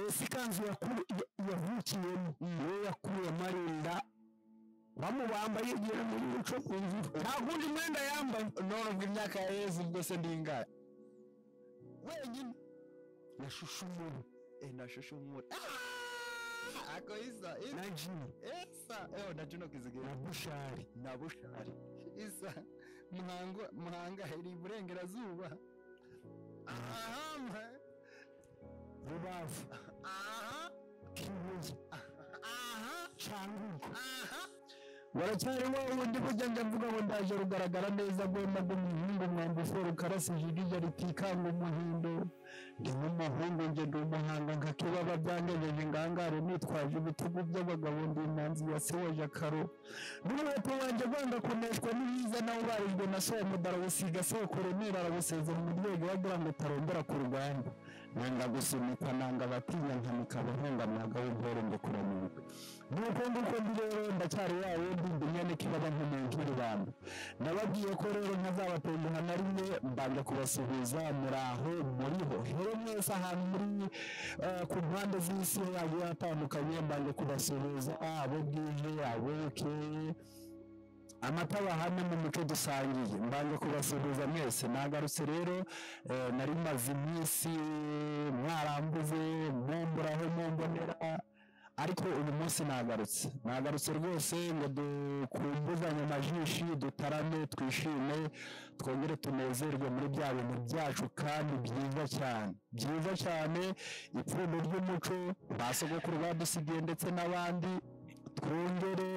yesi ikanzu yavukiyemo. Niyo yakuyemo arinda bamubambaye igihe muri muco ku nzu. Nta gundi mwenda yambaye. None ubwo imyaka ya yezu ubwo se ndingahe wenyine. Yashushe umuntu eh nashushe umuri ako isa na jini isa. Eh na juno kizigira. Na bushari. Na bushari. Isa. Muhango muhanga iri iburengerazuba aha. Rubavu kibuye cyangugu aha. Baracyari wa wundi burya njya mvuga ngo ndaje rugaragara neza rwema rw'umuhungu mwambufu rukarasije irya ritikanga umuhindo ndi nk'umuhungu njye ndi umuhanga nka kibaba byangejeje ingangare nitwaje ibitugu by'abagabo ndi imanzi ya se wa jakaro n'umuheto wanjye gwanga kuneshwa n'ibiza nawe ubarijwe na soya mudara busiga se koroneri arabusezera mu rwego wagira ngo utarondera ku rugamba nanga gusunikwa nanga abatinya nkanika abahunga mwaga w'impore ngo kuramuka nuko nguko ndi rero ndacyari wa wundi ndi nyene kibaba nk'umuntu w'urubamba nababwiye ko rero ntazabatenguha na rimwe mbanje kubasuhuza muri aho muriho rero mwese ahantu muri eh, ku mpande z'isi hagiye hatandukanye mbanje kubasuhuza. Abo bwije abo bukeye amata bahame mu muco dusangiye. Mbanje kubasuhuza mwese. Nagarutse rero eh, nari maze iminsi mwarambuze mumburaho mumbonera ariko uyu munsi nagarutse. Nagarutse rwose ngo dukumbuzanye amajishi dutarame twishime twongere tunezerwe muri bya bintu byacu kandi byiza cyane. Byiza cyane ipfundo ry'umuco ba sogokuru badusigiye ndetse n'abandi twongere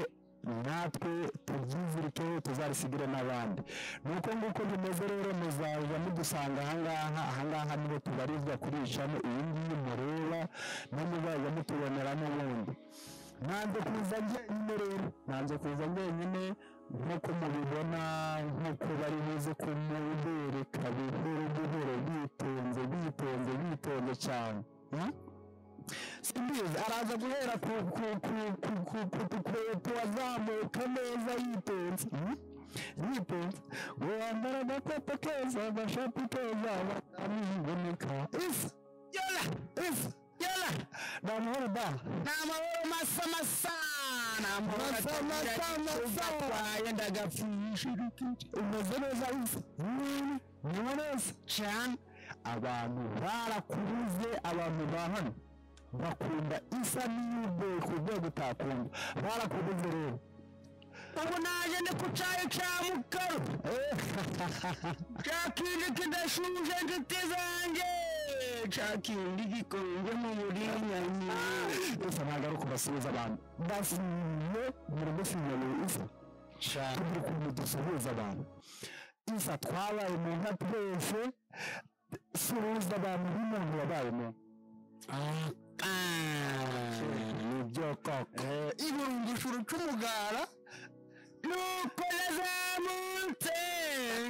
natwe tubyizirikeho tuzabisigire n'abandi. Nuko nguko bimeze rero muzaza mudusanga ahangaha ahangaha ni ho tubarizwa kuri iyi ngiyi mureba no muzajya mutubonera n'ubundi nanze kuza njyenyine rero nanze kuza njyenyine nk'uko mubibona nk'uko bari buze kumubereka buhoro buhoro bitonze bitonze bitonze cyane? Simbizi araza guhera ku ku ku ku ku ku dukweto azamuka neza yitonze Hmm? yitonze ngo wambara agakweto keza agashati keza bakamuboneka ifu yala ifu yala ni amahoro da ni amahoro masa masa ni amahoro Masa, masa, atwaye ndagapfisha umeze neza ifu niba neza cyane abantu barakubuze abantu ba hano bakunda isa n'iy'ubwoko ku rwego utakunda barakubuze rero. Ubu naje ndi ku cyayi cya mukaro. Cya kindi kidashuje inshuti zanjye. Cya kindi gikonje mu buringanyi gusa ntabwo ari ukubasuhuza abantu. Basuye buri nyawe isa. Tugira ukuntu dusuhuza abantu. Isa twabaye mu nka twese. Suhuza abantu nk'umuntu wabaye mu ni byo koko iburungishuru c'umugara nuko nazamutse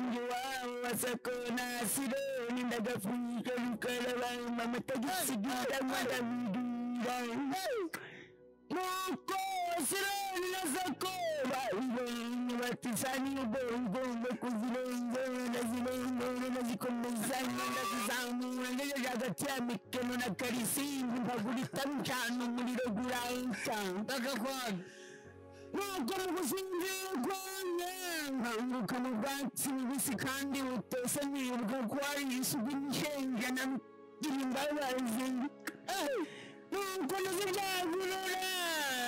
ndi wabo basakonasiro ndagapfunyika bikarabamba amatagisi gitaramo ndabidura nuko na sakoba ibonye batisani ugomba kuzirengera ndazirengera ndazikomezanya ndazizamura ngejeje hagati ya mikeno na karisimbi mpagurita ncana umuriro guranca ndakakwaga nuko mu gusinzira kwanjye nkanguka mu bwatsi bubisi kandi butose nibwa ko hari isuku n'ishenja na imbabazi nuko ndazibyagurura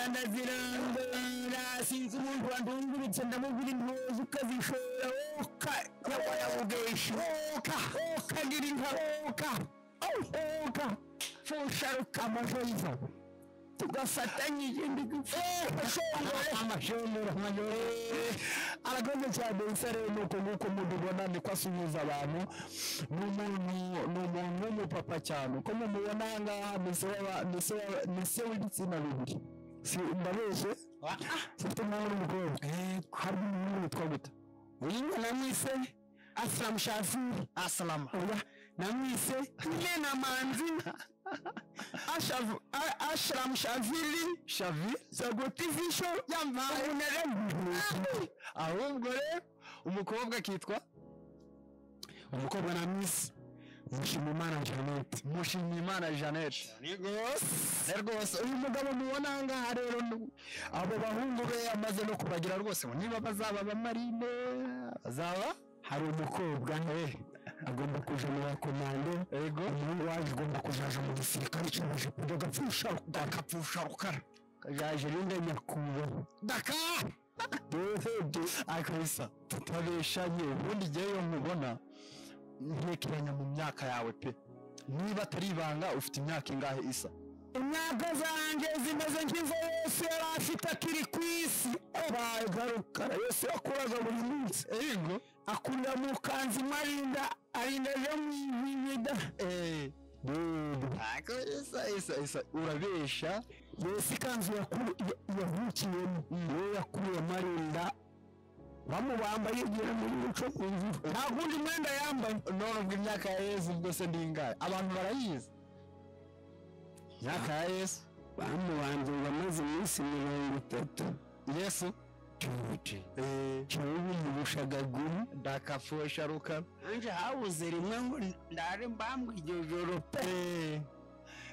ndazirangara sinzi umuntu wandungurutse ndamubwira impuzu ukazishora woka nyawayabugeshi woka wokagira inka woka woka fusharuka amajoyiza tugafatanyije amashanyarazi amashanyarazi arakoze cyane isa rero nuko nk'uko mubibona niko asuhuza abantu ni umuntu ni umuntu w'umupapa cyane uko mumubona aha ngaha ni se ni se ni se w'ibitsina bibiri si ndabeshye ufite umuhungu n'umukobwa hari umuhungu witwa gute uyu namwise asalamu shafiri asalama oya namwise nyena manzi. Ashram shavili. Shavi sagotivisho yampaye ahubwo rero umukobwa akitwa umukobwa na misi mushimimana jeannette. Mushimiyimana jeannette. Ni rwose. Rwose. Uyu mugabo mubona aha ngaha rero abo bahungu be amaze no kubagira rwose niba bazaba abamarine bazaba hari umukobwa agomba kuja mu bakomando ego? Umuhungu waje agomba kujaja mu gisirikare cyaje kujya gapfusha gapfusha rukara. Kajaje rinde nyakubahwa? Daka! Akabisa tutabeshanye. Ubundi igihe iyo nkubona ntekeranya mu myaka yawe pe. Niba atari ibanga ufite imyaka ingahe isa? Imyaka zanjye zimeze nk'izo yose yari afite akiri ku isi. Abaye garukara yose yakuraga buri munsi. Ego? Akunda mu kanzu imwe arinda isa isa urabesha yose ikanzu yavukiyemo niyo yakuyemo arinda bamubambaye igihe muri muco nta gundi mwenda yambaye none ubwo imyaka ya yesu ubwo se ni ingahe abantu barayizi imyaka ya yesu bamubanje ngo amaze iminsi mirongo itatu yesu tuje eh. Cyubu mubushagaguru dakapfusha rukara anje habuze rimwe ngo ndare mbambwe iryo joro pe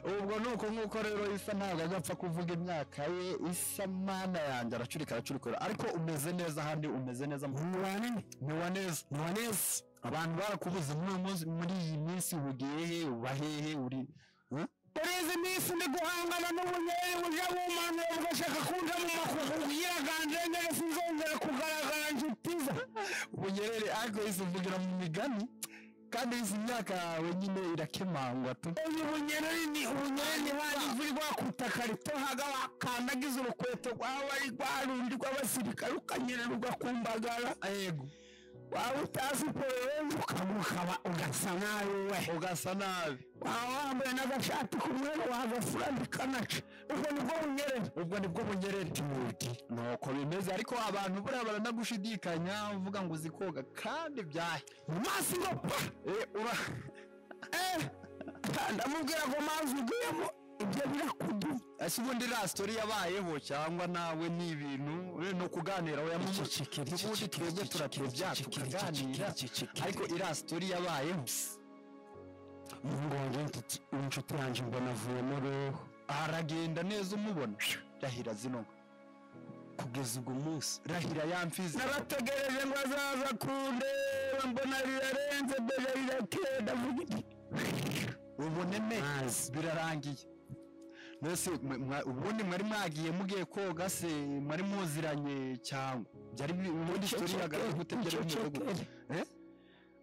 Eh, ubwo ni uko nk'uko rero isa ntabwo agapfa kuvuga imyaka ye isa mana yanjye aracurika aracurikura ariko umeze neza ahandi umeze neza mu mwanini niwa neza. Niwa neza. Abantu barakubuze muri iyi minsi ugiye he uba hehe uri Huh? muri izi minsi ndi guhangana n'ubunyeri buja bumanuye bugashaka kunja mu makugu kugira ganje ngere sinzongera kugaragara nshuti za ubunyerere ariko yise uvugira mu migani kandi izi imyaka yawe nyine irakemangwa tu uyu bunyereri ni ubunyereri ni handi imvura igwa ku itaka ritohaga wakandagiza urukweto rwawe ari rwa rundi rw'abasirikare ukanyerera ugakumbagara yego waba utazi pororenze ukamukaba ugasa nabi we. Ugasa nabi waba wambaye n'agashati k'umweru wagafurandika naca ubwo ni bwo bunyereri ubwo ni bwo bunyerere. Nuko bimeze. Ariko abantu buriya baranagushidikanya uvuga ngo uzi koga kandi byahe. Mu maso ngo pa! Eh, ura eh ndamubwira ngo mazi ugiyemo ibyo birakuduye ese ubundi iriya sitori yabayeho cyangwa nawe ni ibintu ni ukuganira oya mu Icecekere, ubundi twebwe turatebya tukaganira. ariko iriya sitori yabayeho? Umuhungu wanjye inshuti- yanjye mbona avuyemo roho aragenda neza umubona. Rahira zino. Kugeza ubwo munsi. Rahira ya mfizi narategereje ngo azaza kundeba mbona rirarenze mbere rirakenda avuga iti ubunene birarangiye. Mbese mwe- ubundi mwari mwagiye mugiye koga se mwari muziranye cyangwa? Byari ubundi sitori yagaragaye gute? Byari bimeze gute? Eh?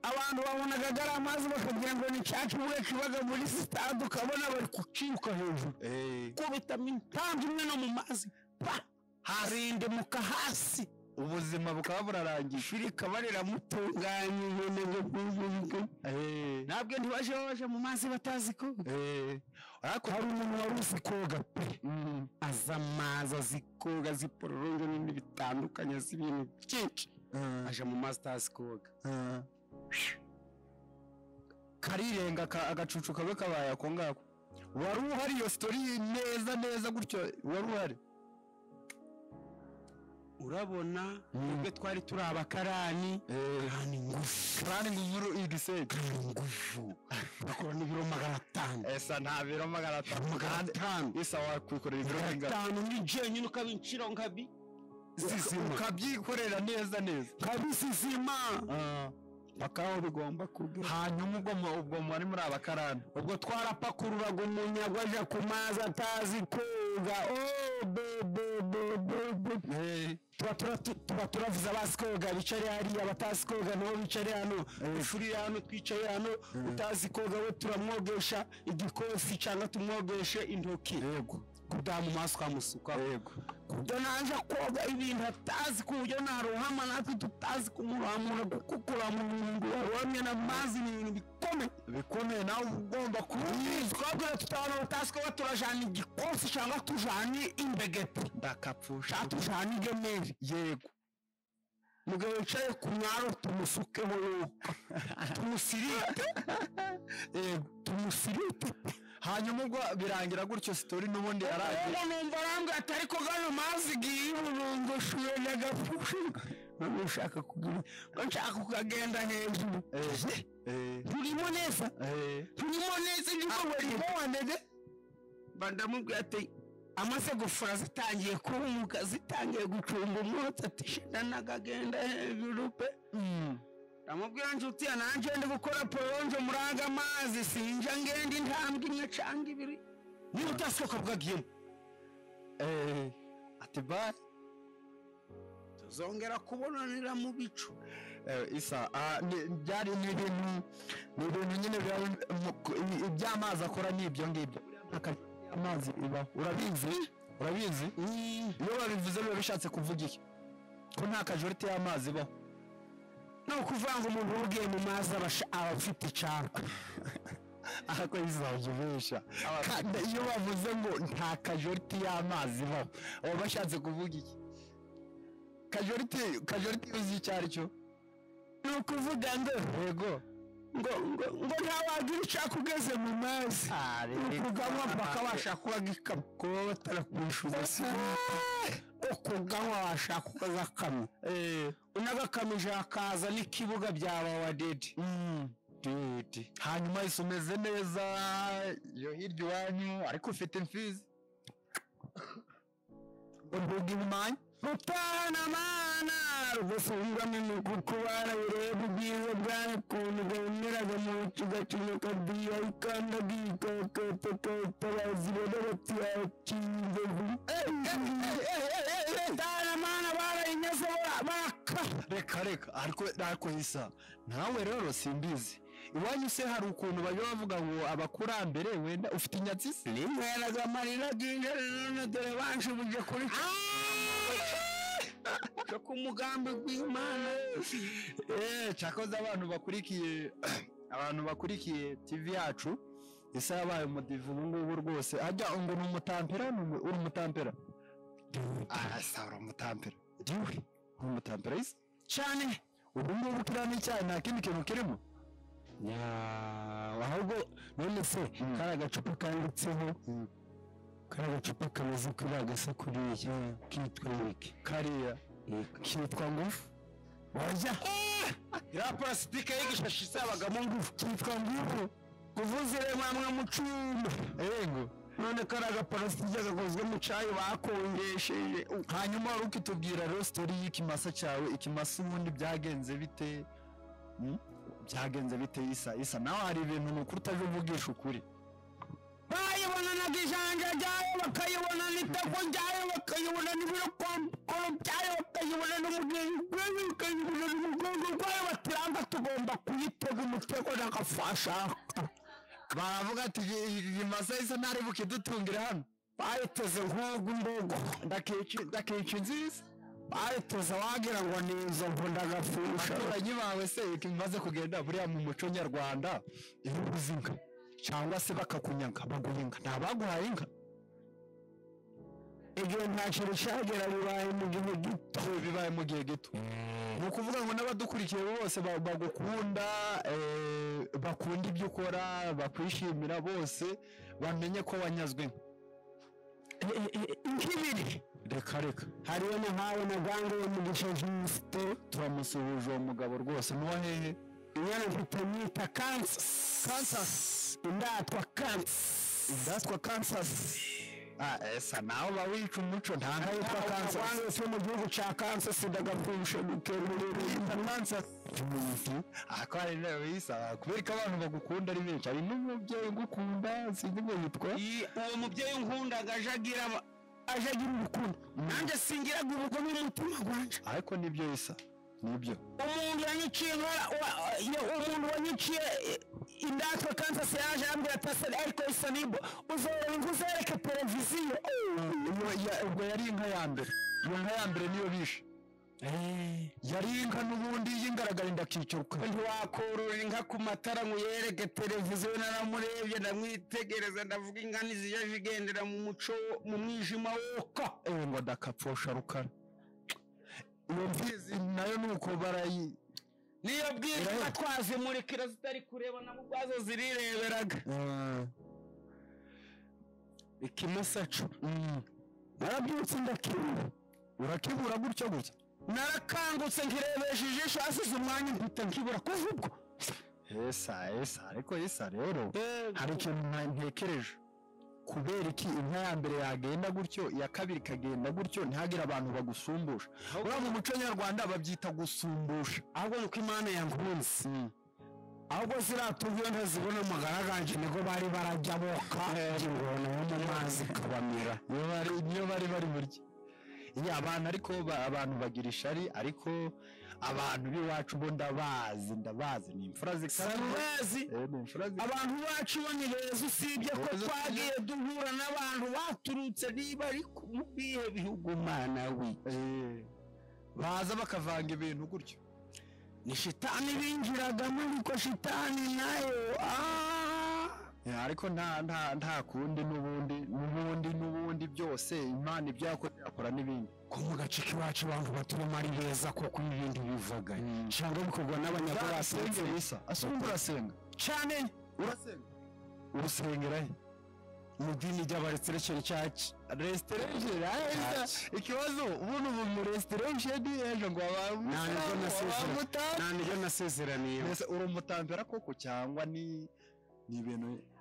abantu babonaga ari amazi bakagira ngo ni cya kibuga kibaga muri sitade ukabona bari kuciruka hejuru. Eh, kubitamo intambi imwe no mu mazi pa! Harindimuka hasi. Ubuzima bukaba burarangiye ishuri rikaba riramutunganya ibintu ngo Eh, ntabwo ntibaje baje mu mazi batazi ariko hari umuntu wari uzi koga pe? Mm, azi amazi azi koga azi pororonge n'ibindi bitandukanye azi ibintu byinshi. Mm, aje mu mazi atazi koga. Mm. karirenga ka- agacucu kabe kabaye ako ngako. Wari uhari iyo sitori neza neza gutyo? Wari uhari? Urabona ubwo twari turi abakarani. Karani ngufu. Kandi nguvuru igisebe karani ngufu. Bakora n'ibiro magana atanu. Esa nta biro magana atanu. Magana atanu. Isa wakwikorera ibiro magana atanu ni jenyine ukabincira nkabi. Sisima. Ukabyikorera neza neza. Nkabisisima Ah, paka aho bigomba kugera hanyuma ubwo ubwo mwari muri abakarani. Ubwo twarapakururaga umunyago aja ku mazi atazi koga oh, tuba tura- tu- tuba turavuze abazi koga bicare hariya abatazi koga nabo bicare hano. Ishuri hano twicaye hano utazi koga we turamwogesha igikosi cyangwa tumwogeshe intoki. Yego. Kudaha mu maso ukamusuka yego. Kubyo naje koga ibintu atazi ku buryo narohama natwe tutazi kumuramura kuko kuramura umuntu warohamye n'amazi ni ibintu bikomeye. Bikomeye nawe ugomba kubizi twabwira tutabona batazi ko tujana igikosi cyangwa tujana imbegeti. Ndakapfusha. Tujana igemeri yego. Mugabo wicaye ku mwaro tumusukeho yuko tumusirite yego. Tumusirite hanyuma ubwo birangira gutyo sitori n'ubundi yaragiye numva arambwira ati ariko gano mazi giye burungushuye nyagapfushi none ushaka kugira ngo nshaka kukagenda hejuru. Eh, eh, turimo neza. Eh. turimo neza niko barimo wanege. Mba ndamubwira ati amaze gufura zitangiye kumuka zitangiye gucunga umwotsi ati shida nakagenda hejuru pe. Mm. ndamubwira nshuti ya nanjye ndi gukora poronje muri aga mazi sinja ngenda intambwe imwe cyangwa ibiri. Niba utasohoka bwagiyemo Eh, ati bye tuzongera kubonanira mu bicu. Eh, isa ah, byari ni ibintu ni ibintu nyine iby'amazi akora ni ibyo ngibyo. Amazi ibaho urabizi? Urabizi? Iyo babivuze biba bishatse kuvuga iki? Ko nta kajorite y'amazi ibaho. Ni ukuvuga ngo umuntu ugiye mu mazi aba afite icyaka ariko bizajya kandi iyo bavuze ngo nta kajorite y'amazi ibaho baba bashatse kuvuga iki? Kajorite kajorite uzi icyo ari cyo ni ukuvuga ngo yego. Ngo ntawagira icyaka ugeze mu mazi. Ni ukuganywa mpaka washaka kubagikama kuba batarakwishyuza ukuganywa washaka ukagakama unagakamije hakaza n'ikibuga bya bawadedi dede hanyuma isi umeze neza. Iyo hirya iwanyu ariko ufite imfizi. Urwuga ibimanya utahana mana. Rugusungamo imikuku barabireba ubwiza bwawe ukuntu bwemeraga mu kigakino kadiya ikandagiye ikakatakaita bazibona bati yakinzovu utahana mana barayinyaze baraka. Reka reka ariko ariko isa nawe rero simbizi iwanyu se hari ukuntu bajya bavuga ngo abakurambere wenda ufite inyatsi se? Nimweraga amarira ginjira none dore banshubuje kuri cyo ku mugambi w'imana eee cyakoze abantu bakurikiye abantu bakurikiye tv yacu. Isa yabaye umudivu ubu ngubu rwose. Ajya ngo ni umutampera uri umutampera? Arasa uri umutampera? Diwe uri umutampera cyane ubu ngubu kiriya ni icyayi nta kindi kintu kirimo? Ahubwo none se kari agacupa kanditseho kari agacupa kameze kuri agasa kuriya kitwa iki kariya. Kitwa ngufu wajya. Iriya parasitike y'igishashi isabagamo ngufu kitwa ngufu kuvuza iremamwe mu cyuma yego none kari agaparasitike gakozwe mu cyayi bakongesheje. Hanyuma wari ukitubwira rero sitori y'ikimasa cyawe ikimasa ubundi byagenze bite? Hmm? byagenze bite isa? Isa nawe hari ibintu ni ukuri utaje uvugisha ukuri. Bayibona na gijanja ryayo bakayibona n'itako ryayo bakayibona n'ibirokomporo byayo bakayibona n'umugenzi bakayibona n'umugongo rwayo batiranga tugomba kuyitega umutego n'agafashaka baravuga ati ikimasa isa ntari bukidutungire hano. Bayiteze nk'ugu imbogo. Ndakica inziza. Bayiteze wagira ngo ni inzovu ndagafusha abaturanyi bawe se imaze kugenda buriya mu muco nyarwanda iyo ubuze inka cyangwa se bakakunyaga baguha inka ntabaguhaye inka igihe nta kintu cyagera bibaye mu gihe gito bibaye mu gihe gito. Ni ukuvuga ngo n'abadukurikiye bose ba- bagukunda eh, bakunda ibyo ukora bakwishimira bose bamenye ko wanyazwe. Nk'ibiri. Reka reka. Hariyo nahawe na gange yo mu gishajisto turamusuhuje uwo mugabo rwose. N'uwa hehe? Inyana mfite nyita kansas. Kansas. Indatwa kansas. Indatwa kansas. Ah esa nawe uba wica umuco nta nka yitwa kansas. wange cyo mu gihugu cya kansas ndagapfusha gutemberera kansas. Ako hari intebe isa kubera ko abantu bagukunda ari benshi hari n'umubyeyi ugukunda sinzi ngo yitwa uwo mubyeyi unkundaga aje agira aje agira urukundo. Nanjye singiraga ubugome mu mutima wanjye ariko ni byo isa ni byo umuntu yanyiciye inkora wa- ya- umuntu wanyiciye eh, indatwa kansas yaje arambwira ati ariko isa nibo uzoreba inka uzereke televiziyo. Ubwo yari inka ya mbere. Iyo nka ya mbere niyo bishe. Yari inka n'ubundi y'ingaragara ndakicuka ntiwakurura inka ku matara ngo uyereke televiziyo naramurebye ndamwitegereza ndavuga inka ntizijya igendera mu muco mu mwijima woka. Ngo ndakapfusha rukara. Iyo mfizi na yo ni uko barayi. Niyo inka twazimurikira zitari kureba nabo ubwazo zirireberaga. Ikimasacu narabyutse ndakibura. Urakibura gutyo gutya? Narakangutse nkirebesha ijisho hasize umwanya mpita nkibura kuva ubwo. Esa esa ariko esa rero hari ikintu ntekereje kubera iki? Inka ya mbere yagenda gutyo iya kabiri ikagenda gutyo ntihagire abantu bagusumbusha. Uriya mu muco nyarwanda babyita gusumbusha. ahubwo nuko imana yankunze ahubwo ziriya tuvuye ntazibona amagara ganje niko bari barajya boka. Ingona yo mu mazi ikabamira niyo bari bari burya. Abantu ariko ba- abantu bagira ishari ariko abantu b'iwacu bo ndabazi ndabazi. Ni imfura zikara samuwezi Eh, abantu bacu bo ni beza usibye ko twagiye duhura n'abantu baturutse niba ari mu bihe bihugu mana we. Eh, baza bakavanga ibintu gutyo. Ni shitani binjiragamo ariko shitani na yo. Ah. Eh, ariko nta nta nta kundi n'ubundi n'ubundi n'ubundi byose imana ibyo yakoze yakora n'ibindi. Ko mu gace k'iwacu abantu baturimo ari beza koko n'ibindi bivaga cyangwa bikorwa n'abanyarwanda urasenga bisa asumba urasenga. Cyane. Urasenga. Urusengera he? Mu dini ry'abaresitekeri cyacu resitoresheni ikibazo ubundi ubu mu resitoresheni ejo ngo nta ni bwo nasezeraniye uri umutambera koko? Cyangwa ni ni ibintu hmm?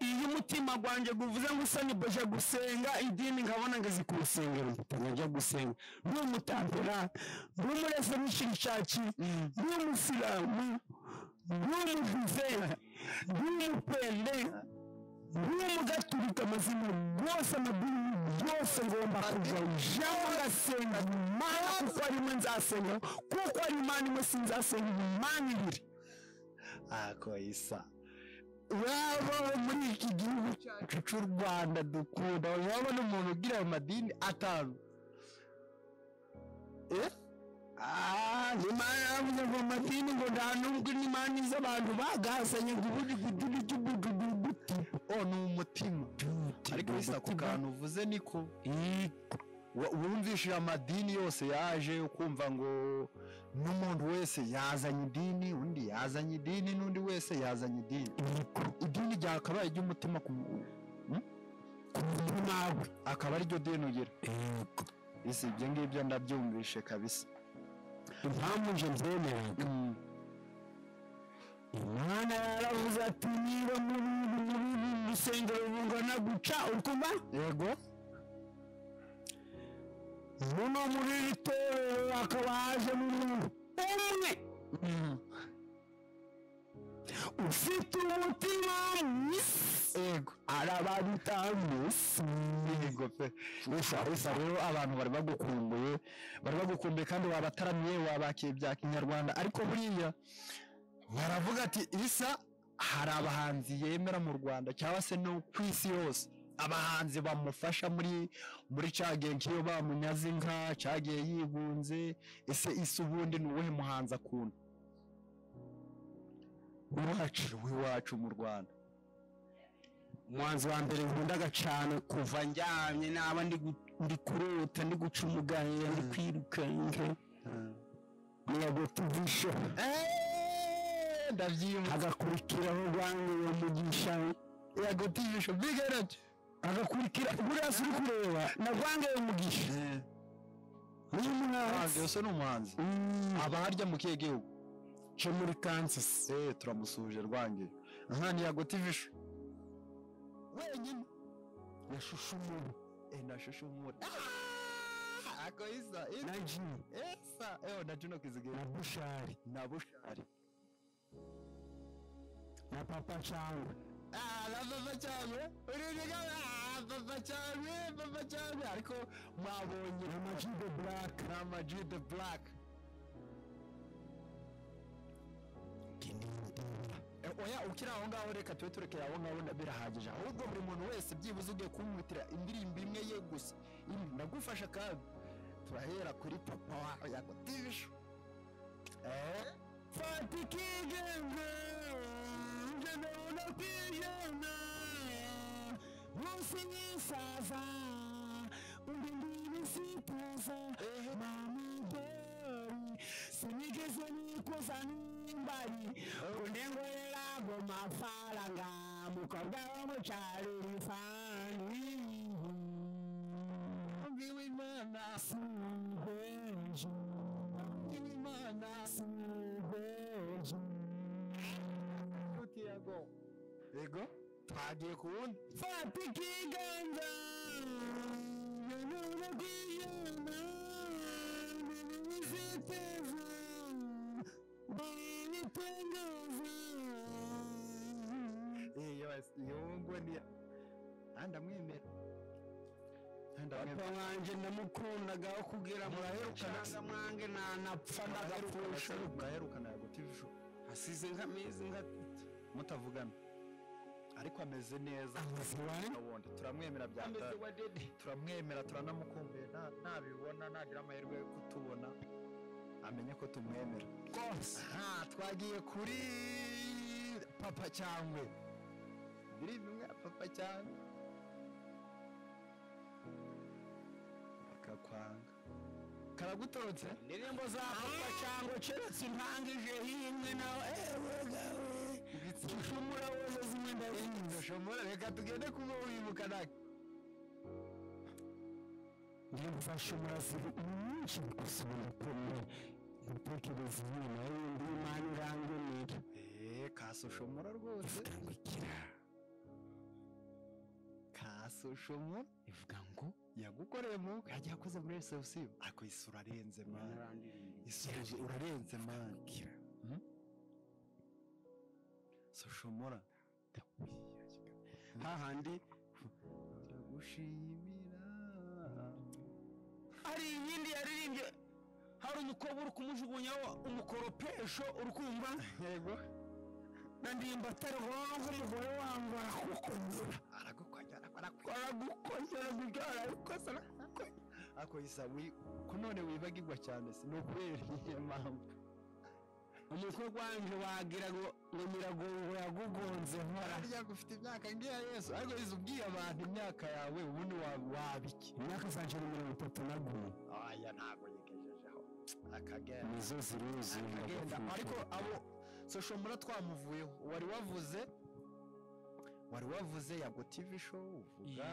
Iyo umutima gwanjye guvuze ngo usa niboje gusenga idini nkabona ngeze ku rusengero mpita njya gusenga. Ndi umutambera ndi umuresemushiri cyacu ndi umusilamu ndi umujuve ndi umupende ndi umugaturika amazina yose amadini yose ngomba kuva ijambo ngasenga imana kuko ari imwe nzasenga kuko ari imana imwe sinzasenga imana ibiri ako isa waba muri iki gihugu cyacu cy'u rwanda dukunda wabona umuntu ugira ayo madini atanu. Eh? Ah, imana yavuze ngo amadini ngo nta nubwo n'imana izo abantu bagasanye ngo ubundi guduri cy'ubududuguti oh ni umutima. Ariko bisa ako kantu uvuze niko wumvishije amadini yose yaje ukumva ngo n'umuntu wese yazanye idini undi yazanye idini n'undi wese yazanye idini idini ryakabaye iry'umutima ku nawe akaba ari ryo dini ugira isi ibyo ngibyo ndabyumvishe kabisa impamvu nje mbyemeraga Mm. imana yaravuze ati niba muri uru rusengero rungana guca uri kumva yego muno muri iri torero hakaba hajemo umuntu umwe ufite umutima yego arabaruta mwisi yego pe gusa gusa rero abantu bari bagukumbuye bari bagukumbuye kandi wabataramiye wabakiye bya kinyarwanda ariko buriya baravuga ati isa hari abahanzi yemera mu rwanda. Cyangwa se no ku isi yose. Abahanzi bamufasha muri muri cagiye nk'iyo bamunyaze inka cagiye yigunze ese isi ubundi ni uwuhe muhanzi akunda? Iwacu w'iwacu mu rwanda. Umuhanzi wa mbere nkundaga cyane kuva njyamye naba ndi kurota ndi guca umuganira ndi kwirukanka niyagotivisho Eh, ndabyiyumva hagakurikiraho rwanguye mugisha. Yagotivisho big energy hagakurikira buriya si uri kureba na rwanguye mugisha. Niyo umuhanzi muhanzi yose ni umuhanzi aba harya mu kihe gihugu cyo muri kansas. Eh turamusuhuje rwange. Nka ni yagotivisho wenyine. Yashushumura eh nashushumura ako isa na jini esa eh na Juno Kizigera na bushari. Na Bushari. Na papa cyangwa ah papa cyangwa uriga ah papa cyangwa papa cyangwa ariko mwabonye na majido black na Majid the Black Eh, oya ukiri aho ngaho reka tube turekeye aho ngaho birahagije ahubwo buri muntu wese byibuze ugiye kumwitira indirimbo imwe ye gusa ndagufasha kandi turahera kuri papa wawe yagotivisho eh fata kunengorera gomafaranga mukobwa womukyalo rifani ngiwimana sinkenje ngiwimana sinkenje Ego. Twagiye ku wundi. fata ikiganza nanone Eh, ndamwemera. papa wanjye ndamukundaga aho kugira Muraherukana? mwange nanapfa ndagapfusha Muraherukana show. asize nk'amezi nka Mutavugana. Ariko ameze neza. Turamwemera bya turamwemera turanamukumbuye. Nta- nabibona nagira amahirwe yo kutubona. Amenye ko tumwemera. Rwose aha twagiye kuri papa cyangwe. Biri bimwe ya papa cyangwe. Kakwanga karagutorotse? Indirimbo za papa cyangwa keretse intangije himwe nawe ewe gawe zimwe ndazinze ndashobora reka tugende kuba wibuka nake ndiyo mfashe umurasiri mwinshi gusubira kumwe gutekereza inyuma y'indi imana irangenera eee kasoshomora rwose ikangukira kasoshomora ivuga ngo yagukoreye mu? Yagiye akoze muri resebusiyo ariko isura arenze mani isura urarenze mani kira soshomora hahandi ndagushimira. Hari iyindi yaririmbye. Hari umukobwa uri kumujugunyaho umukoropesho uri kumva? Yego. Na ndirimbo atari wowe umugore wangu arakukonyera aragukonyera aragukonyera kubyara arikosa ako isa wi ko none wibagirwa cyane si ni ukubera iyihe mpamvu? Umukobwa wanjye wagira ngo ngo nyiragongo yagugonze nkora. Harya ufite imyaka ngiya yesu? Ariko izi ubwiye abantu imyaka yawe ubundi wa- wabiki imyaka zanje ni mirongo itatu na gumwe aya ntabwo yigejejeho. Akagenda. Nizo ziruzuye akagenda. ariko abo soshomura twamuvuyeho. Wari wavuze wari wavuze yago tv show uvuga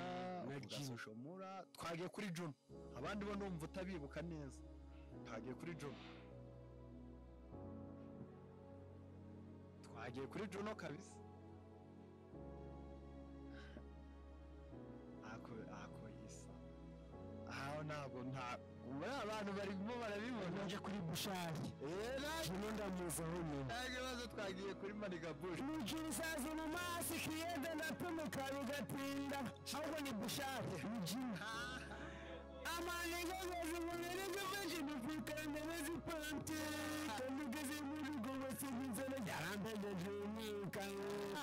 uvuga soshomura twagiye kuri juno abandi bo numva utabibuka neza. Twagiye kuri juno twagiye kuri juno kabisa. Ako ako yisa. Aho ntabwo nta muri abantu barimo barabibona. Nje kuri bushari. Eee ntabwo jino ndamuzaho nyine. Nta kibazo twagiye kuri maniga bush. Nijiri isazi mu maso ikiyede ndatumika bigatinda ahubwo ni bushari. Nijini amani ngogozi mubiri bw'ibyo dufite ndemezi pante tandugeze muri gogo sinzene yarambegeje umwuka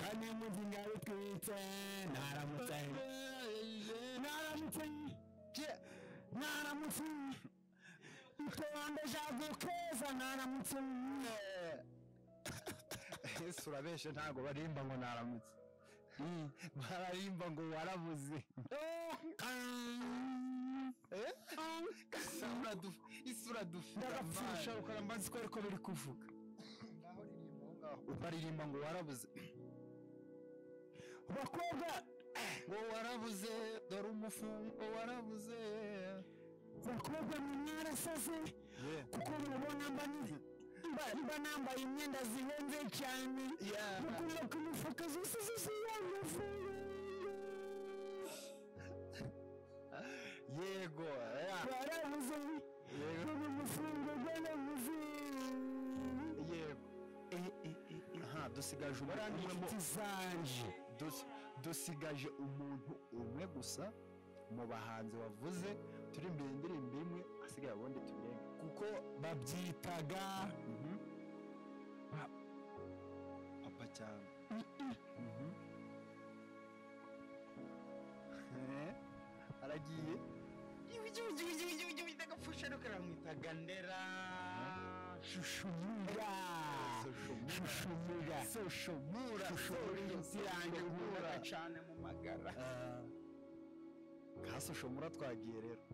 kandi muzi ngabitwitse naramutse naramutse naramutse itonde jagukeza naramutse ese urabeshe ntabwo barimba ngo naramutse bararimba ngo warabuze isura dufite ndagapfusha ukaramba nzi ko ariko biri kuvuga baririmba ngo warabuze. Bakobwa ngo warabuze dore umufungo warabuze. Bakobwa mwarasaze kuko mubona mba mba- mba nambaye imyenda zihenze cyane. Mukunda ku mifuka zose zose y'amafaranga yego barabuze dusigaje umuntu Dus- dusigaje umuntu umwe gusa mu bahanzi wavuze turi imbere indirimbo imwe asigaye ubundi tubirenge kuko babyitaga Mhm. Pa- papa cyane Mhm. Eh, aragiye agapfusha karamwitaga ndera shushumura shushumura soshomura inshuti yanjye nkunda cyane mu magara. Kasoshomura twagiye rero.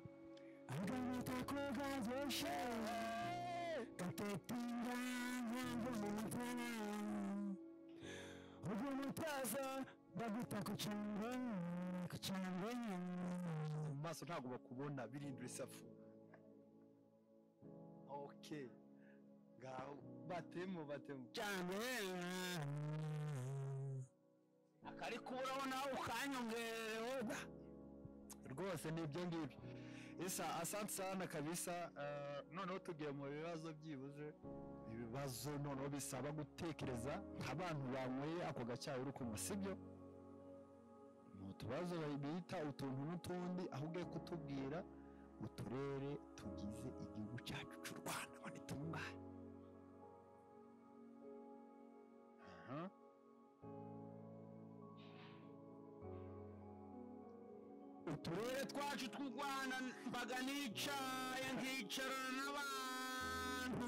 Agamita ko garyoshe gatetinga nyanza mu mutara ubwo mutaza baguta ku cyangwa ku cyangwa mu maso ntabwo bakubona birindura isafu. Okay. Ngaho batemo batemo. Cyane. Akari kuburaho nawe ukanyongerewe rwose ni ibyo ngibyo. Isa asante sana kabisa. Eh, noneho tugiye mu bibazo byibuze. Ibibazo noneho bisaba gutekereza nk'abantu banyweye ako gacyayi uri kunywa sibyo? Ni utubazo bita utuntu n'utundi aho ugiye kutubwira uturere tugize igihugu cyacu cy'u rwanda. Ngo nitungane aha uturere twacu tw'u rwanda mbaga nicaye nkicarana n'abantu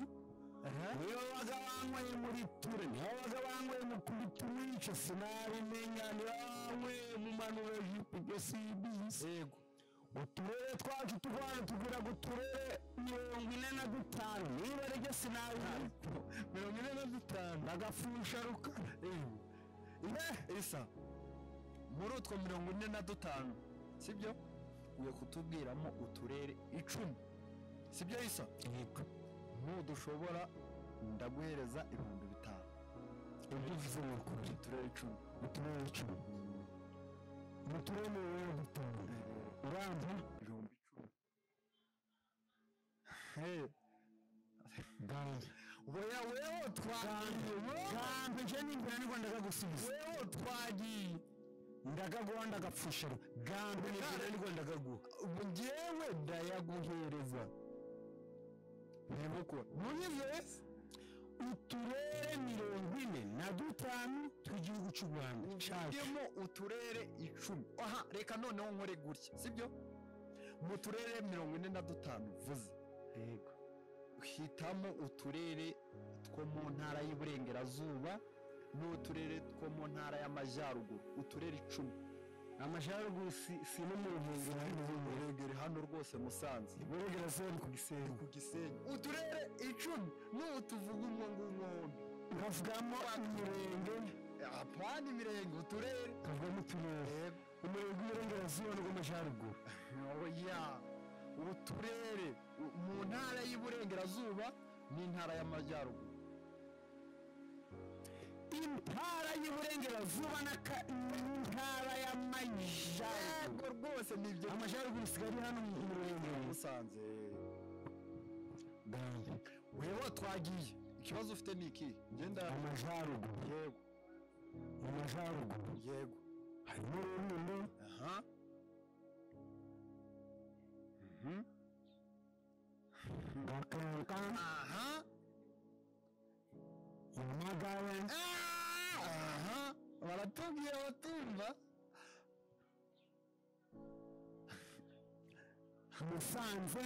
niyo babaga banyweye muri ture niyo babaga banyweye mu kubitumica sinabimenya niyo banyweye mu manuro jipo ibyo si ibisi yego. Uturere twacu tw'u rwanda tugira uturere mirongo ine na dutanu. Niba ari byo sinabimenya mirongo ine na dutanu. Agafusha rukara Eh, isa muri utwo mirongo ine na dutanu sibyo? Ugiye kutubwiramo uturere icumi. Sibyo isa yego. Ntudushobora ndaguhereza ibihumbi bitanu. Ibyo uvuze ni ukuri. Uturere icumi. Uturere icumi. Mu turere mirongo dutanu. Uramva ibihumbi icumi oya weho twagiye ganje je nimbere niko ndakagusubiza weho twagiye ndakaguha ndagapfusha ganje nimbere niko ndakaguha njyewe ndayaguhereza reba uko ntunyizeye se uturere mirongo ine na dutanu tw'igihugu cy'u rwanda. Uvugemo uturere icumi. Aha reka noneho nkore gutya. Sibyo? Mu turere mirongo ine na dutanu vuze. Yego. Hitamo uturere two mu ntara y'uburengerazuba n'uturere two mu ntara y'amajyaruguru. Uturere icumi. Amajyaruguru si no mu ruhengeri hano. rwose musanze. Iburengerazuba ni ku gisenyi. Ku gisenyi. Uturere icumi. N'utuvuga umwo ngumwo nkavugamo umurenge apana imirenge uturere. Nkavugamo uturere. Umurenge w'iburengerazuba n'uw'amajyaruguru oya uturere. U- mu ntara y'uburengerazuba n'intara y'amajyaruguru. Intara y'uburengerazuba n'aka- n'intara y'amajyaruguru rwose nibyo amajyaruguru isigaye ari hano mu ruhengeri musanze. Wewe twagiye ikibazo ufite ni iki? Ngenda amajyaruguru yego. Mu majyaruguru yego. Harimo aha. Mhm. gakanka. Aha baratubwira batumva musanze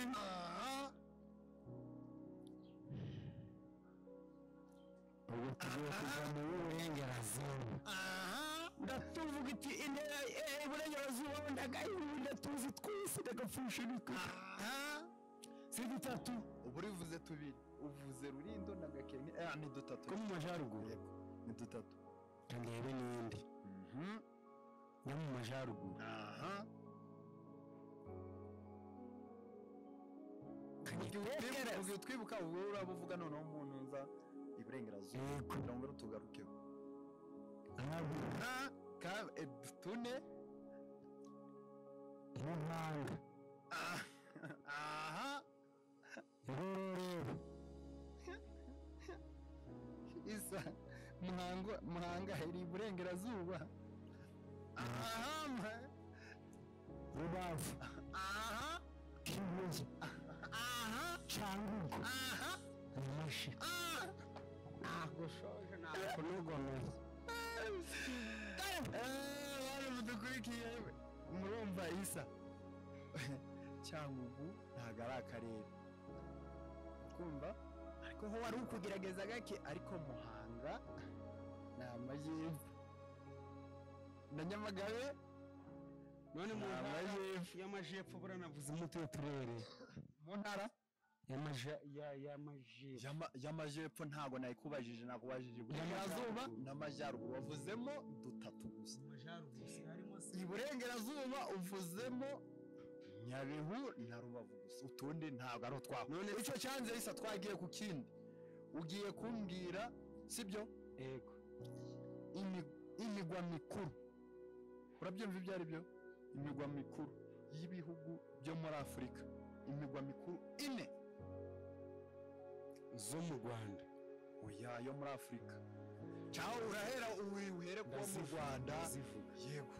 ubu tugiye kujya mu y'uburengerazuba aha. Ndatuvuga iti intera eh, iburengerazuba ndagayiwe ndatuzi twese ndagapfusha aha. Si dutatu. Ubu urivuze tubiri. Uvuze rurindo na gakenke eh ni dutatu. Two mu majyaruguru? Ni dutatu. Ndebe n'indi. Mhm. yo mu majyaruguru Kanyitegereze. ubwo twibuka ubwo uraba uvuga noneho umuntu nza iburengerazuba. Kugira ngo tugarukeho. Amaguru. aha ka eh, tune. Muhanga Ah, aha. Muhanga iri iburengerazuba aha rubavu aha kibuye aha cyangugu aha nyamashi ah ntabwo ushoje ntabwo kunogonoye bari mudukurikiye murumva isa. Cyangugu ntabwo ari akarere. Kumva? Ariko ho wari ukugerageza gake ariko muhanga. Ni amajyepfo na nyamagabe none mu ntara. Amajyepfo. y'amajyepfo buranavuze umuti w'uturere mu ntara? Y'amajyepfo Y'ama- y'amajyepfo ntabwo nayikubajije nakubajije iburengerazuba n'amajyaruguru wavuzemo dutatu gusa. Iburengerazuba uvuzemo nyabihu na rubavu gusa. Utundi ntabwo ari utwaho none icyo cyanze isa twagiye ku kindi. Ugiye kumbwira sibyo? Yego. Imigwa mikuru. Urabyumva ibyo ari byo imigwa mikuru y'ibihugu byo muri afurika imigwa mikuru ine zo mu rwanda. Oya yo muri afurika cyangwa urahera uhere kuba mu rwanda. yego.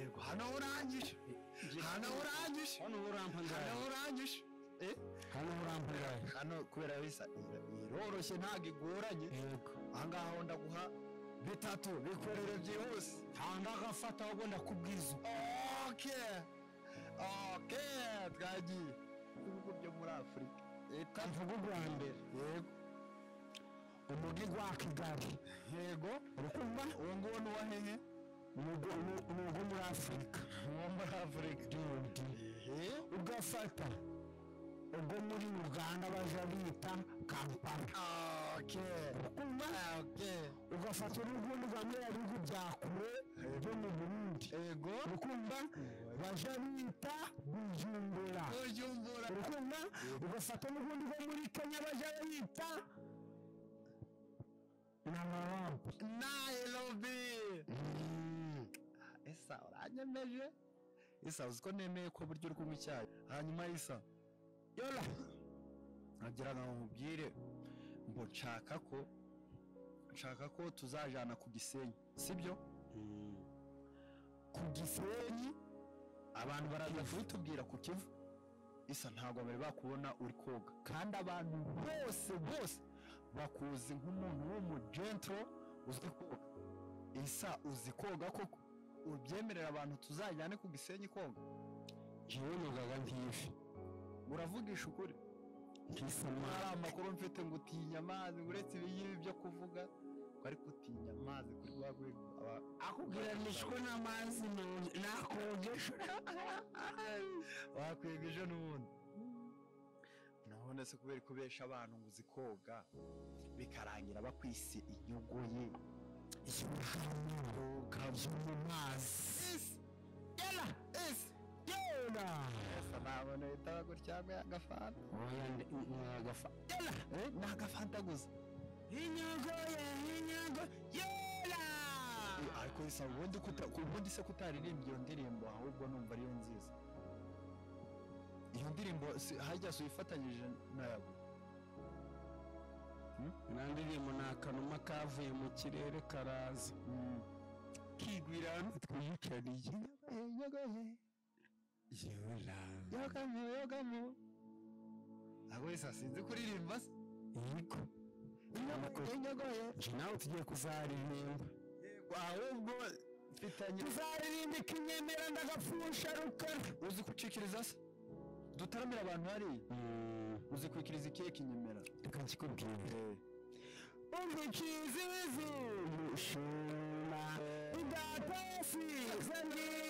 Yego. Hano urangije. Hano urangije. Hano urampa hano ngahe urangije. Eh? Hano ngahe hano kubera bisa iroroshye ntabwo igoranye yego. Ahangaha ho ndaguha bitatu bikorere byihuse. hanga agafata ahubwo ndakubwiza. Oke oke twagiye ibihugu byo muri afurika leta mvuga u rwanda yego. Umujyi wa kigali. Yego. Urukumva uwo nguwo ni uwa hehe? Ni uwo muri afurika uwo muri afurika ugafata. Ubwo muri uganda baja bita kampala. Oke ugafata n'ubundi biriya bihugu bya kure byo mu burundi. Urukumva baja bita bujumbura. Ujumbura urukumva ugafata n'ubundi bwo muri kenya baja bita nairobi. Nairobi esa uranyemeje isa uzi ko nemeye ko buryo uri kunywa icyayi hanyuma isa yola. Nagira ngo nkubwire ngo nshaka ko nshaka ko tuzajana ku gisenyi sibyo? Ku gisenyi abantu baraza kubitubwira ku kivu. Isa ntabwo bari bakubona uri koga. Kandi abantu bose bose bakuzi nk'umuntu w'umugentro uzi koga. Isa uzi koga koko? Ubyemerera abantu tuzajyane ku gisenyi koga? Nogaga nk'ifi uravugisha ukuri hari amakuru mfite ngo utinya amazi uretse ibingibi byo kuvuga ko ariko utinya amazi kuri rwa rwego akugiranishwe n'amazi nakogesha wakwiga ejo n'ubundi none se kubera kubesha abantu ngo uzi koga bikarangira bakwise inyuguye byo mu mazi yala ese yera ese ntabona yitaba gutya ngo agafanta ni agafanta gusa inyogoye inyogo yera Eh, ariko bisa ubundi se kutaririmbye iyo ndirimbo ahubwo numva ariyo nziza iyo ndirimbo si- hajya se uyifatanyije na yago na ndirimbo ni akanuma kavuye mu kirere karaza kigwira twiyicariye inyogoye yera yogamo yogamo ntabwo wese sinzi kuririmba se? Yego. Inyogoye nje nawe tugiye kuzaririmba. Ahubwo mfitanye tuzaririmba ikinyemera ndagapfusha rukara. Uzi gucikiriza se? Dutaramira abantu hariya uzi kwikiriza ikihe kinyemera reka nkikubwire. Eh, umva ikizizi mushuma idatasi zangiyeho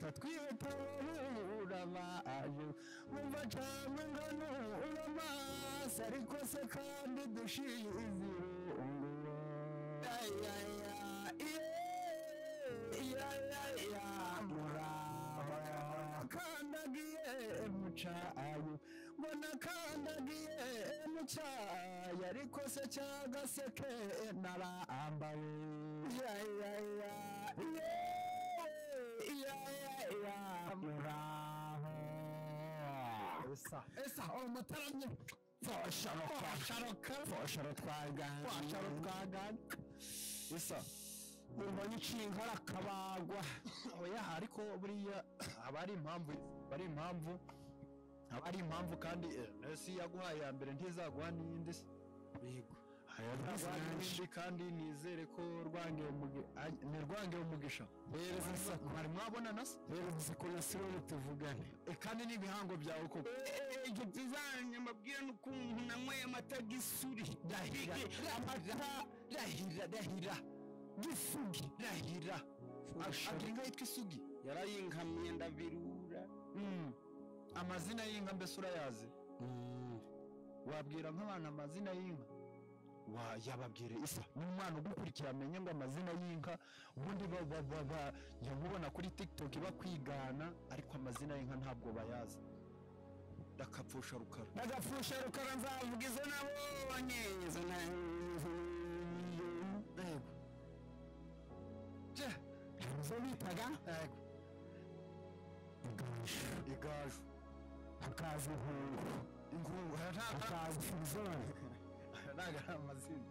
batatwitura baje wumva cyangwa ingano uramaso ariko se kandi dushize irungu kandagiye mucayo ngo nakandagiye mucayo ariko se cyagaseke narambaye ya ya ya ya ya ya muraho esa esa umutaramye fosharoka fosharoka fosharo twagana fosharo twagana esa numva n'inshinga arakabagwa oya ariko buriya haba hari impamvu haba hari impamvu haba hari impamvu kandi eh, si yaguhaye ya mbere ntizaguha n'iyindi yego rwandi kandi nizere ko ni rwangiye umugisha. Hereza mwari mwabonana se? Rero siko na sironi tuvugane. Eh, kandi n'ibihango byawe koko. Inshuti zanjye mbabwira n'ukuntu nanyweye amata gisuri Rahira, amata rahira rahira gisugi agira inka yitwa isugi. Yarayinkamiye ndabirura. Mm. amazina y'inka mbese urayazi? Wabwira nk'abantu amazina y'inka? Wa yababwire isa. N'umwana ugukurikira amenye ngo amazina y'inka ubundi nkubona kuri tiktok bakwigana ariko amazina y'inka ntabwo bayazi. Rakapfusha rukara. Ndagapfusha rukara nzavuga izo nabonye izo yego. Izo bitaga? Yego. Igaju. Hakaza inkungu inkungu. Hakaza fizone ari amazina.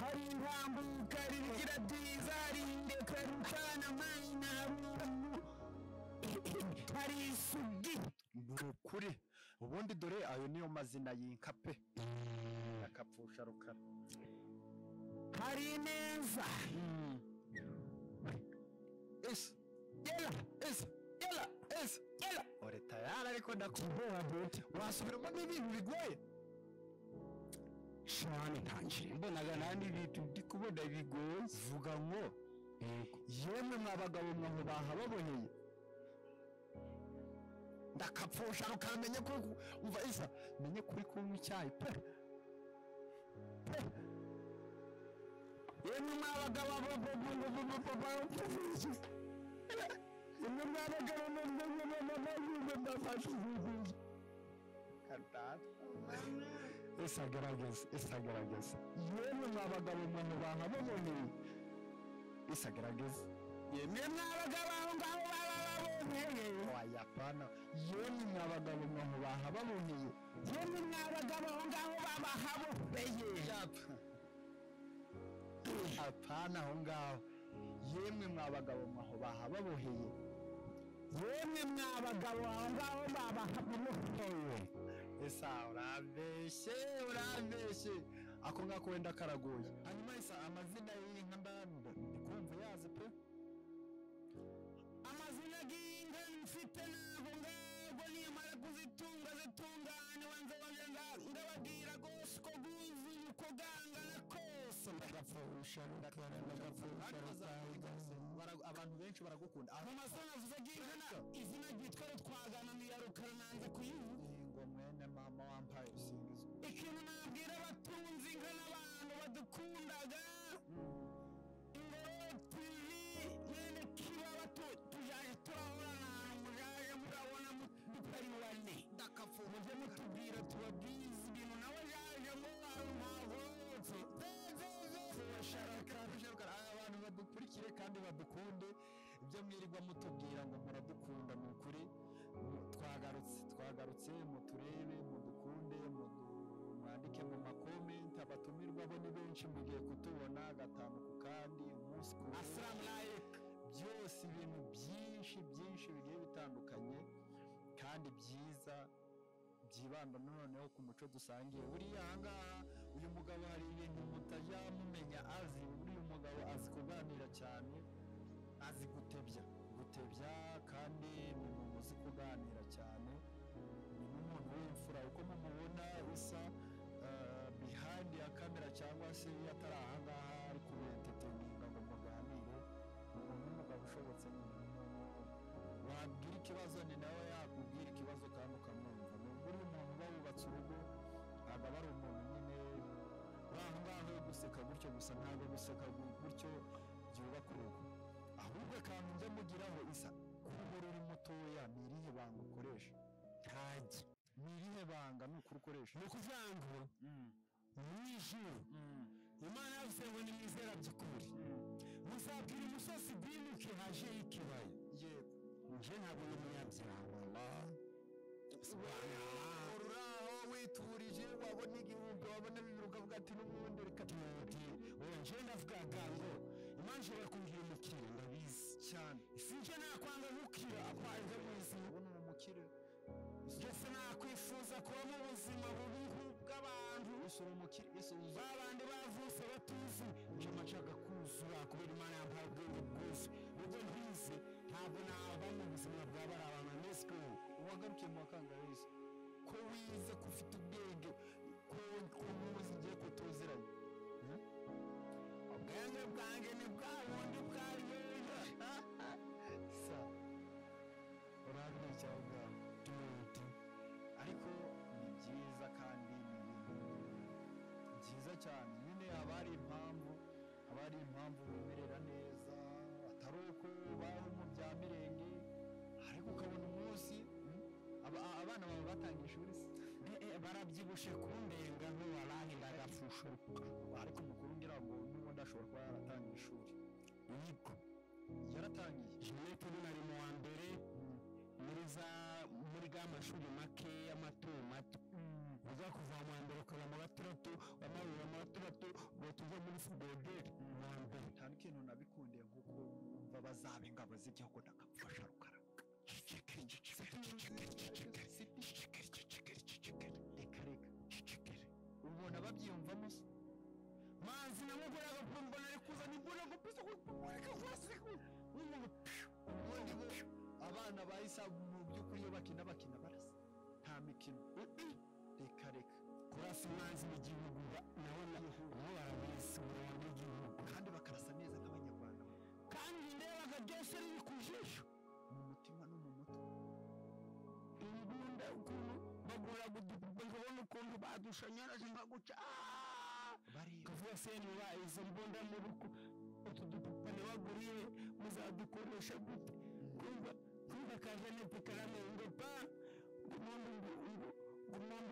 Hari intambuka rigira byiza rindeka rutana mayina hari isugi. Ukuri ubundi dore ayo niyo mazina y'inka pe. Rakapfusha rukara. Hari neza ese yela ese yela ese yela. Ore tayari ariko ndakubwira wasubiramo n'ibintu bigoye. Shani ntangire mbonaga nandi ibintu ndi kubona bigoye vuga ngo yemwe mwa bagabo mwe mu bahababoneye ndakapfusha rukamenya ko umva isa menye kuri kunywa icyayi pe pe yemwe mwabagabo imwe mwabagabo n'umwe mbafashe ese agerageza ese agerageza yemwe mwa bagabo mwe mu bahababoneye ese agerageza yemwe mwabagabo aho ngaho baba baboneye wayapana yemwe mwa bagabo mwe mu bahababoneye yemwe mwabagabo aho ngaho baba habobeye apana aho ngaho yemwe mwa bagabo mwe aho bahababoheye yemwe mwabagabo aho ngaho baba habobeye esa urambeshye urambeshye ako ngako wenda karagoye. Hanyuma isa amazina y'inka ndanda ndikumva yazi pe? Amazina y'inka mfite ntabwo ngabwo nimara kuzitunga zitungane wanze wanjye ndababwira rwose uko bwuzuye uko gangana kose. Ndagapfusha rukara ndagapfusha Bara- abantu benshi baragukunda. Mu mazina avuze y'inka izina ryitwa rutwagana ni iya rukara nanze kuyivuga wampaye usingizwa ikintu nabwira abatunzi inka n'abantu badukundaga ingoro tv mwene kibaba tu- tujaje turahorana ahantu mujaje murabona mu- mutari bane. Mujye mutubwira tubabwize ibintu nawe jaje ngo hari tubasharaka abantu badukurikire kandi badukunde ibyo mwirirwa mutubwira ngo muradukunda ni ukuri twagarutse twagarutse muturebe mwandike mu makomenti abatumirwa bo ni benshi mugiye kutubona gatanu ku kandi umunsi ku wundi byose ibintu byinshi byinshi bigiye bitandukanye kandi byiza byibanda noneho ku muco dusangiye. Buriya ahangaha uyu mugabo hari ibintu mutajya mumenya azi. Buriya umugabo azi kuganira cyane azi gutebya. Gutebya kandi ni umuntu uzi kuganira cyane. Ni n'umuntu w'imfura. Uko mumubona usa uh, behind ya kamera cyangwa se atari ahangaha ari kubenteteninga ngo muganire umuntu w'umugabo ushobotse ni wabwira ikibazo ni nawe yakubwira ikibazo kandi ukamwumva. Ni buri umuntu uba wubatse urugo aba ari umuntu nyine uri aho ngaho yo guseka gutyo gusa ntabwo guseka gu- gutyo byubaka urugo. Ahubwo akantu njya mugiraho isa kuba uri mutoya ni irihe banga ukoresha? Ntajya ni irihe banga ni ukuri ukoresha ni ukuvuga ngo Mm, mu ijuru mm, imana yavuze ngo ni mwizera by'ukuri. Mm. muzabwira umusozi bwimuke hajeho ikibaya yego. Nje ntabwo ni umunyabyaha. Wallah subhanallah uraho witurije wabona igihumbi wabona bibiri ukavuga ati n'ubundi reka oya nje ndavugaga ngo imana ishobora kumbwira umukire ndabizi. Cyane. Sinje nakwanga gukira apanze mu ndetse nakwifuza kuba mu buzima bubi nk'ubw'abantu. Bantu usura umukire ese uza ba bandi bavutse batuzi. Nje nshaka kuzura kubera imana yampaye ubwenge bwose. Nubwo ntize ntabwo naba mu buzima bwa bari abantu bameze ko wagarukiye mu wakangayizi ko wize ko ufite ubwenge ko muzi igihe ko tuziranye hmm? ubwenge bwanjye ni bwa bundi bwaryoha sa. Urabona cyangwa barabyibushe kundenga ntiwarahi ndagapfusha ariko mukuru ngira ngo n'ubundi ashobora kuba yaratangiye ishuri yego yaratangiye jeanette ubu nari mu wa mbere muri za muri ga mashuri makeya mato mato uza kuva mu wa mbere ukaba mu gatandatu wamabuye mu gatandatu ngo tuve muri fudoderi mu wa mbere nta n'ikintu nabikundiye nk'uko wumva bazaba ingabo z'igihugu ndakapfasha rukara reka reka ubona babyiyumvamo se. Manzi namuguraga kumva nari kuzana imbunda ngo pisa kumurika hose ubundi bo abana bahise mu by'ukuri iyo bakina bakina barasa. Nta mikino. Reka reka. Kurasa umwanzi w'igihugu nawe nabo barabizi umurongo w'igihugu kandi bakarasa neza nk'abanyarwanda. Kandi ndebaga byose riri ku jisho. Mu mutima no mu mutwe. Imbunda ukuntu baguraga udupupe nkabona ukuntu badushanyaraje nkaguca bareba kavuga se niba izo mbunda mu rugo? Utu dupupe nabaguriye muzadukoresha gute? Kumva kumva ka janete karame ngo pa umuntu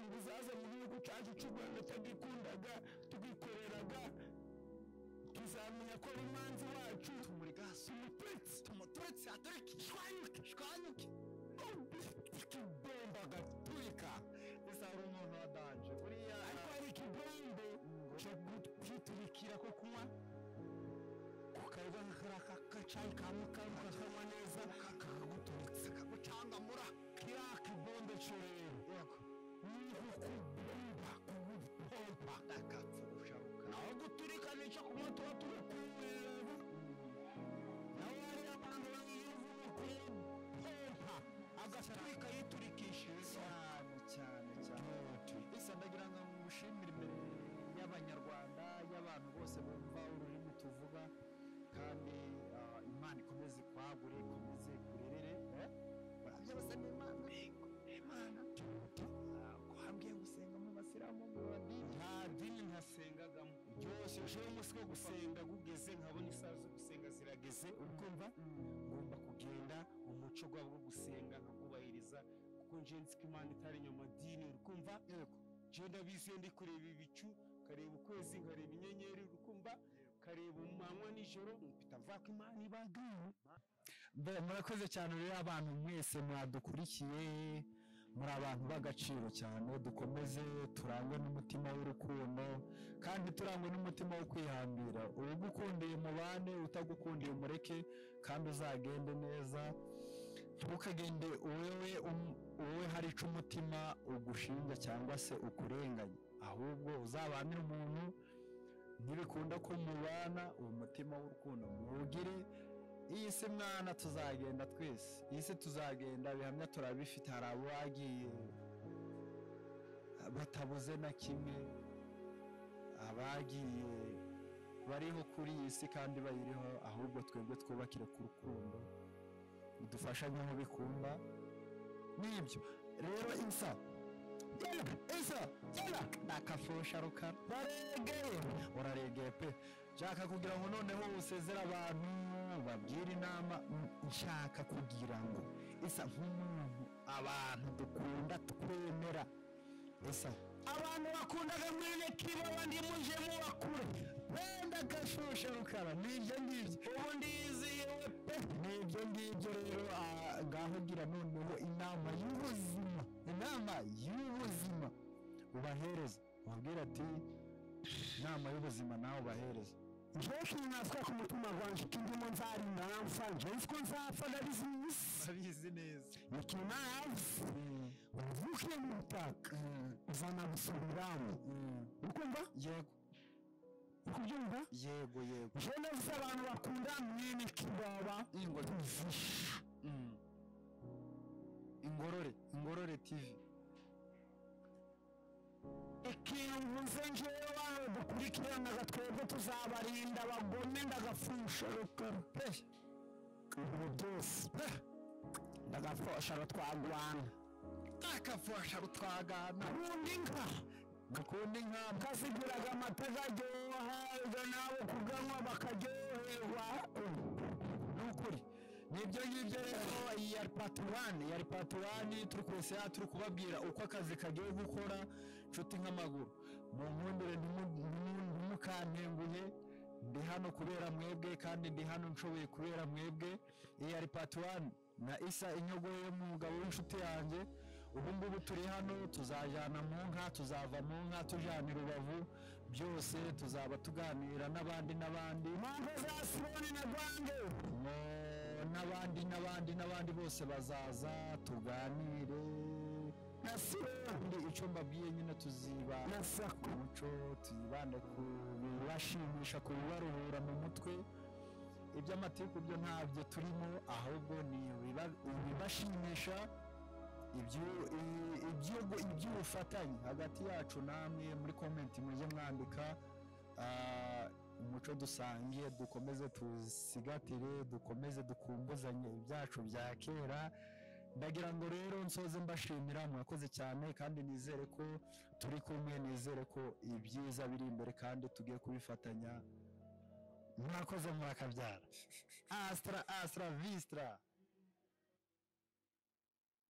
ngo uzaza mu gihugu cyacu cy'u rwanda atagikundaga tugikoreraga tuzamenya ko ari umwanzi wacu. Tumuri gasi tumuturetse tumuturetse aturike shwanyuke shwanyuke. Ikibomba ese hari umuntu wadanje buriya ariko hari ikibombe cyo kwiturikira ko kunywa. Kukarwa nk'akara kacayi ka mukaru kakanywa neza kakaguturitse kagucangamura. Kiriya kibombe cyo rero ni ukubomba kugupompa. Ndakapfusha rukara. Naho guturika ni cyo ngushimire imbere y'abanyarwanda y'abantu bose bumva ururimi tuvuga kandi ah, imana ikomeze kwagure ikomeze kurerere eh? barabya basa n'imana imana. Ah, ko hambwiye gusenga mu basilamu mu badini nta dini ntasengagamo ryose ushoboye umunsi wo gusenga gugeze nkabona isaha zo gusenga zirageze ukumva ngomba kugenda mu muco gwabo wo gusenga nkakubahiriza kuko nje nzi ko imana itarenya amadini urukumva yego. Je ndabizi iyo ndi kureba ibicu kareba ukwezi nkareba inyenyeri urukumva kareba umanywa nijoro mpita mvuga ko imana ibagaho Mbe, murakoze cyane rero abantu mwese mwadukurikiye muri abantu b'agaciro cyane dukomeze turangwe n'umutima w'urukundo kandi turangwe n'umutima wo kwihambira. Ugukundiye mubane utagukundiye umureke kandi uzagende neza ntukagende wowe um- wowe hari icyo umutima ugushinja cyangwa se ukurenganya. Ahubwo uzabanire umuntu ntibikunda ko mubana uwo mutima w'urukundo. Muwugire iyi si mwana tuzagenda twese. Iyi si tuzagenda bihamya turabifite. Hari abo bagiye batabuze na kimwe. Abagiye bariho kuri iyi si kandi bayiriho ahubwo twebwe twubakire ku rukundo. Dufashanye aho bikunda. N'ibyo. Rero insa genda insa genda nakafusha rukara. Uraregeye uraregeye pe. Nshaka kugira ngo noneho usezere abantu babwire inama. Nshaka kugira ngo isa nk'umuntu abantu dukunda twemera isa abantu bakundaga mwene kiba abandi muje mubakure wenda gashusha rukara. Nibyo ngibyo ubu ndiyizihiwe pe ni byo ngibyo rero ah, ngaho gira noneho inama y'ubuzima inama y'ubuzima. Ubahereza ubabwira ati inama y'ubuzima nawe ubahereza njyewe ikintu navuga ku mutima wanjye nzarinda mpfa njyewe nzi ko nzapfa ndabizi urabizi neza. Ikintu nazi uvukiye mu butaka uzanabusubiramo ukumva? Yego. Ukubyumva yego yego. Njyewe navuze abantu bakunda mwene kibaba. Ingo kuzisha Mm. ingorore ingorore tv ikintu mvuze njyewe abantu dukurikiranaga twebwe tuzabarinda abagome ndagafusha rukara. Ibintu byose. Ndagafusha rutwagwana. Akafasha rutwagana. Ubundi inka gakunda inka kazigiraga amata aryoha izo nabo kuganywa bakaryoherwa. Ni ukuri ni byo ngibyo rero iyi yari pati wani yari pati wani turi kwesera turi kubabwira uko akazi kagiye gukora nshuti nk'amaguru. Mu ntimu- ntimukantenguhe ndi hano kubera mwebwe kandi ndi hano nshoboye kubera mwebwe. Iyi yari pati wani na isa inyogoye y'umugabo w'inshuti yanjye ubu ngubu turi hano tuzajyana mu nka tuzava mu nka tujyana i rubavu. Byose tuzaba tuganira n'abandi n'abandi. Mpamvu za sironi na rwange. Ngo n'abandi n'abandi n'abandi bose bazaza tuganire. Na sironi icyo mbabwiye nyine tuzibanda na ku muco tuyibande ku bibashimisha ku bibaruhura mu mutwe. Iby'amatiku byo ntabyo turimo ahubwo ni ibiba- ibibashimisha. Iby'ubufatanye hagati yacu namwe muri komenti mujye mwandika ah, umuco dusangiye dukomeze tusigatire dukomeze dukumbuzanye ibyacu bya kera. Ndagira ngo rero nsoze mbashimira murakoze cyane kandi nizere ko turi kumwe nizere ko ibyiza biri imbere kandi tugiye kubifatanya. Mwakoze murakabyara astra astra vistra.